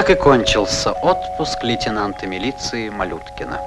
Так и кончился отпуск лейтенанта милиции Малюткина.